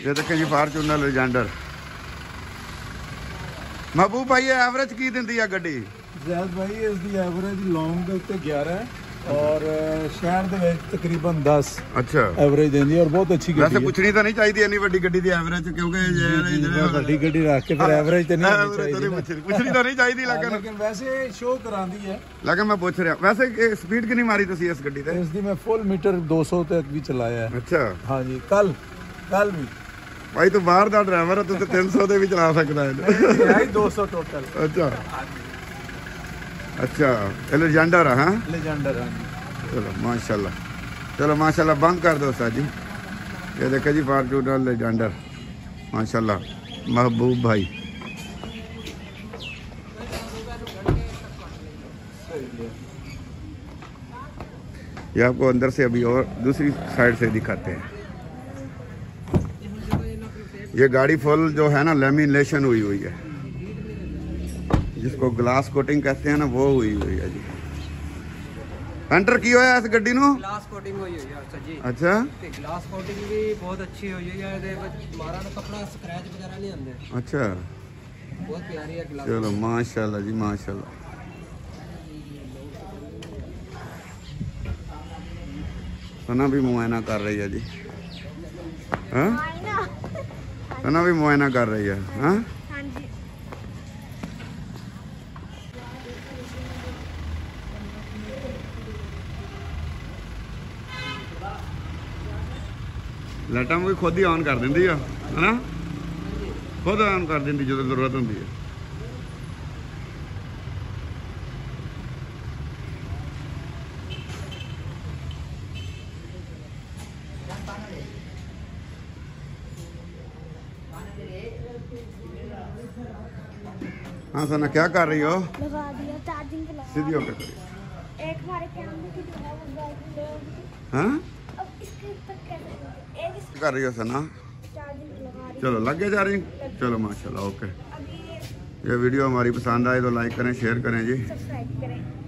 ਇਹ ਦੇਖੋ ਜੀ ਫਾਰਚੂਨਰ ਲੈਜੈਂਡਰ ਮਹਬੂਬ ਭਾਈ ਐਵਰੇਜ ਕੀ ਦਿੰਦੀ ਆ ਗੱਡੀ ਜ਼ੈਦ ਭਾਈ ਇਸ ਦੀ ਐਵਰੇਜ ਲੌਂਗ ਦੇ ਉੱਤੇ 11 ਹੈ ਔਰ ਸ਼ਹਿਰ ਦੇ ਵਿੱਚ ਤਕਰੀਬਨ 10 ਅੱਛਾ। ਐਵਰੇਜ ਦਿੰਦੀ ਹੈ ਔਰ ਬਹੁਤ ਅੱਛੀ ਗੱਡੀ ਵੈਸੇ ਹੈ। ਪੁੱਛਣੀ ਤਾਂ ਨਹੀਂ ਚਾਹੀਦੀ ਇੰਨੀ ਵੱਡੀ ਗੱਡੀ ਦੀ ਐਵਰੇਜ ਕਿਉਂਕਿ ਜਿਹੜੇ ਵੱਡੀ ਗੱਡੀ ਰੱਖ ਕੇ ਫਿਰ ਐਵਰੇਜ ਤੇ ਨਹੀਂ ਹੋਣੀ ਚਾਹੀਦੀ ਨਹੀਂ। ਪੁੱਛਣੀ ਤਾਂ ਨਹੀਂ ਚਾਹੀਦੀ ਲੇਕਿਨ ਲੇਕਿਨ ਵੈਸੇ ਸ਼ੋ ਕਰਾਂਦੀ ਹੈ। ਲੇਕਿਨ ਮੈਂ ਪੁੱਛ ਰਿਹਾ ਵੈਸੇ ਸਪੀਡ ਕਿੰਨੀ ਮਾਰੀ ਤੁਸੀਂ ਇਸ ਗੱਡੀ ਤੇ? ਇਸ ਦੀ ਮੈਂ ਫੁੱਲ ਮੀਟਰ 200 ਤੱਕ ਵੀ ਚਲਾਇਆ ਹੈ। ਅੱਛਾ। ਹਾਂਜੀ ਕੱਲ ਕੱਲ ਵੀ। ਭਾਈ ਤੂੰ ਬਾਹਰ ਦਾ ਡਰਾਈਵਰ ਹੈ ਤੂੰ ਤੇ 300 ਦੇ ਵੀ ਚਲਾ ਸਕਦਾ ਹੈ। ਹੈ 200 ਟੋਟਲ ਅੱਛਾ। अच्छा एलेजेंडर हाँ? एलेजेंडर हाँ चलो माशाल्लाह। चलो माशाल्लाह बंद कर दो सर जी ये देखा जी फार्चूनर एलेजेंडर माशाल्लाह महबूब भाई। ये आपको अंदर से अभी और दूसरी साइड से दिखाते हैं। ये गाड़ी फुल जो है ना लेमिनेशन हुई हुई है। जिसको ग्लास कोटिंग कहते हैं ना वो हुई हुई है जी ਐਂਟਰ ਕੀ ਹੋਇਆ ਇਸ ਗੱਡੀ ਨੂੰ ਗਲਾਸ ਕੋਟਿੰਗ ਹੋਈ ਹੋਈ ਆ ਅੱਛਾ ਜੀ ਅੱਛਾ ਤੇ ਗਲਾਸ ਕੋਟਿੰਗ ਵੀ ਬਹੁਤ ਅੱਛੀ ਹੋਈ ਹੋਈ ਆ ਇਹਦੇ ਵਿੱਚ ਮਾਰਾ ਨਾ ਕਪੜਾ ਸਕ੍ਰੈਚ ਵਗੈਰਾ ਨਹੀਂ ਆਉਂਦੇ ਅੱਛਾ ਬਹੁਤ ਪਿਆਰੀ ਹੈ ਗਲਾਸ ਚਲੋ ਮਾਸ਼ਾਅੱਲਾ ਜੀ ਮਾਸ਼ਾਅੱਲਾ ਸਨਾ ਵੀ ਮੁਆਇਨਾ ਕਰ ਰਹੀ ਹੈ ਜੀ ਹਾਂ ਸਨਾ ਵੀ ਮੁਆਇਨਾ ਕਰ ਰਹੀ ਹੈ ਹਾਂ ਲਾਈਟਾਂ ਵੀ ਖੁਦ ਹੀ ਆਨ ਕਰ ਦਿੰਦੀ ਆ ਹਨਾ ਖੁਦ ਆਨ ਕਰ ਦਿੰਦੀ ਜਦੋਂ ਜ਼ਰੂਰਤ ਹੁੰਦੀ ਹੈ हाँ सना क्या कर रही हो लगा दिया चार्जिंग पे लगा सीधी होकर करिए एक हमारे कैमरे की तरह वो बैग पे- हाँ कर रही हो सना? चलो लग गया जा रही? चलो माशाल्लाह ओके ये ये वीडियो हमारी पसंद आए तो लाइक करें शेयर करें जी। सब्सक्राइब करें।